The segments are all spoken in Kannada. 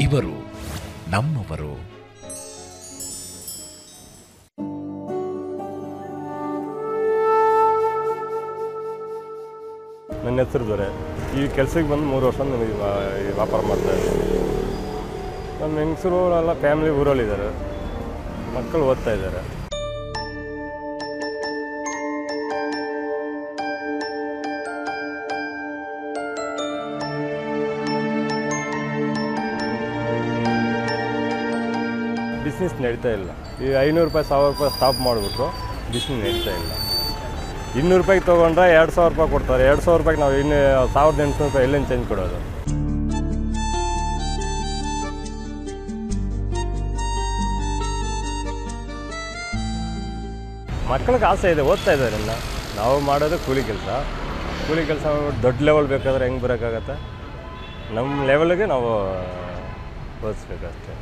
ಇವರು ನಮ್ಮವರು. ನನ್ನ ಹೆಸರು ದೊರೆ. ಈ ಕೆಲಸಕ್ಕೆ ಬಂದು ಮೂರು ವರ್ಷ ನಾನು ವ್ಯಾಪಾರ ಮಾಡ್ತಾ ಇದ್ದೀನಿ. ನಮ್ಮ ಹೆಂಗಸರು ಎಲ್ಲ ಫ್ಯಾಮಿಲಿ ಊರಲ್ಲಿದ್ದಾರೆ. ಮಕ್ಕಳು ಓದ್ತಾ ಇದ್ದಾರೆ. ಬಿಸ್ನೆಸ್ ನಡೀತಾ ಇಲ್ಲ. ಈ ಐನೂರು ರೂಪಾಯಿ ಸಾವಿರ ರೂಪಾಯಿ ಸ್ಟಾಪ್ ಮಾಡಿಬಿಟ್ರು ಬಿಸ್ನೆಸ್ ನಡೀತಾ ಇಲ್ಲ. ಇನ್ನೂರು ರೂಪಾಯಿಗೆ ತೊಗೊಂಡ್ರೆ ಎರಡು ಸಾವಿರ ರೂಪಾಯಿ ಕೊಡ್ತಾರೆ. ಎರಡು ಸಾವಿರ ರೂಪಾಯಿಗೆ ನಾವು ಇನ್ನು ಸಾವಿರದ ಎಂಟುನೂರು ರೂಪಾಯಿ ಎಲ್ಲೇನು ಚೇಂಜ್ ಕೊಡೋದು ಮಕ್ಕಳಿಗೆ ಆಸೆ ಇದೆ, ಓದ್ತಾ ಇದ್ದಾರೆ ಇನ್ನು. ನಾವು ಮಾಡೋದು ಕೂಲಿ ಕೆಲಸ. ಕೂಲಿ ಕೆಲಸ ದೊಡ್ಡ ಲೆವೆಲ್ ಬೇಕಾದ್ರೆ ಹೆಂಗೆ ಬರೋಕ್ಕಾಗತ್ತೆ? ನಮ್ಮ ಲೆವೆಲ್ಗೆ ನಾವು ಓದಿಸ್ಬೇಕಷ್ಟೇ.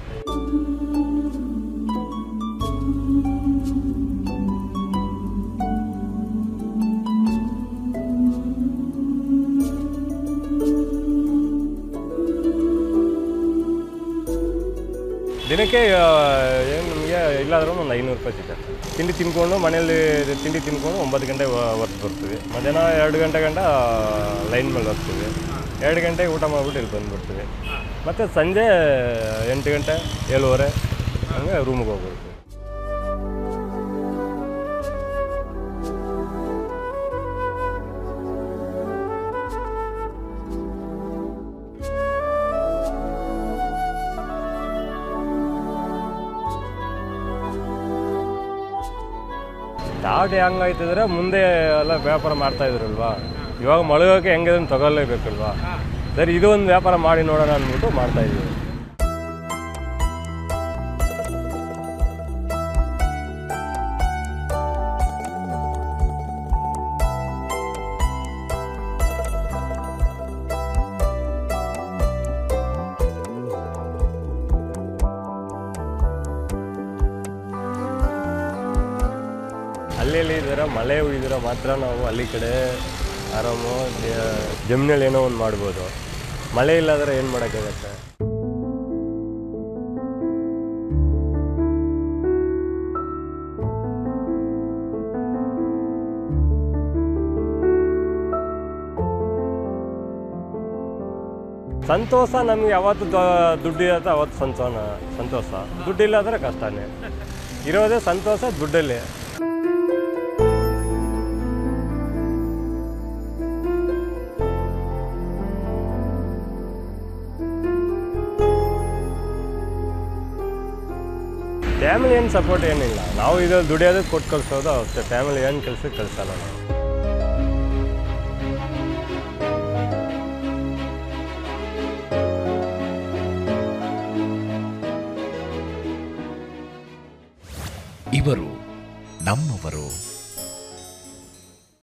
ದಿನಕ್ಕೆ ಏನು ನಮಗೆ ಇಲ್ಲಾದರೂ ಒಂದು ಐನೂರು ರೂಪಾಯಿ ಸಿಗುತ್ತೆ. ತಿಂಡಿ ತಿನ್ಕೊಂಡು, ಮನೆಯಲ್ಲಿ ತಿಂಡಿ ತಿನ್ಕೊಂಡು ಒಂಬತ್ತು ಗಂಟೆ ಹೊರತು ಬರ್ತೀವಿ. ಮಧ್ಯಾಹ್ನ ಎರಡು ಗಂಟೆ ಗಂಟ ಲೈನ್ ಮೇಲೆ ಹೋಗ್ತೀವಿ. ಎರಡು ಗಂಟೆಗೆ ಊಟ ಮಾಡಿಬಿಟ್ಟು ಇಲ್ಲಿ ಬಂದುಬಿಡ್ತೀವಿ. ಮತ್ತು ಸಂಜೆ ಎಂಟು ಗಂಟೆ, ಏಳುವರೆ, ಹಂಗೆ ರೂಮಿಗೆ ಹೋಗ್ಬಿಡ್ತೀವಿ. ಸ್ಟಾರ್ಟ್ ಹೆಂಗಾಯ್ತಿದ್ರೆ ಮುಂದೆ ಎಲ್ಲ ವ್ಯಾಪಾರ ಮಾಡ್ತಾ ಇದ್ರಲ್ವಾ? ಇವಾಗ ಮಳಗೋಕೆ ಹೆಂಗಿದೆ ತಗೊಳ್ಳೇಬೇಕಲ್ವಾ? ಸರಿ ಇದು ಒಂದು ವ್ಯಾಪಾರ ಮಾಡಿ ನೋಡೋಣ ಅಂದ್ಬಿಟ್ಟು ಮಾಡ್ತಾ ಇದೀವಿ ಅಲ್ಲಿ ಇದರ ಮಳೆ ಉಳಿದಿರ ಮಾತ್ರ ನಾವು ಅಲ್ಲಿ ಕಡೆ ಆರಾಮು ಜಮೀನಲ್ಲಿ ಏನೋ ಒಂದು ಮಾಡ್ಬೋದು. ಮಳೆ ಇಲ್ಲಾದ್ರೆ ಏನು ಮಾಡೋಕ್ಕಾಗತ್ತೆ? ಸಂತೋಷ ನಮ್ಗೆ ಯಾವತ್ತು ದುಡ್ಡು ಇರತ್ತೆ ಅವತ್ತು ಸಂತೋಷ ಸಂತೋಷ. ದುಡ್ಡಿಲ್ಲ ಅಂದರೆ ಕಷ್ಟನೇ. ಇರೋದೇ ಸಂತೋಷ, ದುಡ್ಡಲ್ಲಿ. ಫ್ಯಾಮಿಲಿ ಏನು ಸಪೋರ್ಟ್ ಏನಿಲ್ಲ. ನಾವು ಇದು ದುಡಿಯೋದಕ್ಕೆ ಕೊಟ್ಟು ಕಳಿಸೋದು ಅಷ್ಟೇ ಫ್ಯಾಮಿಲಿ ಏನು ಕೆಲಸಕ್ಕೆ ಕಳಿಸಲ್ಲ ನಾವು. ಇವರು ನಮ್ಮವರು.